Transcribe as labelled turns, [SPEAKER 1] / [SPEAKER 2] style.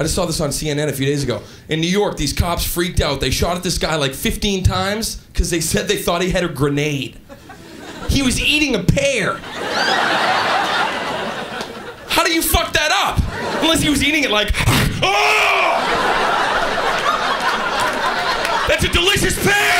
[SPEAKER 1] I just saw this on CNN a few days ago. In New York, these cops freaked out. They shot at this guy like 15 times because they said they thought he had a grenade. He was eating a pear. How do you fuck that up? Unless he was eating it like, oh! That's a delicious pear!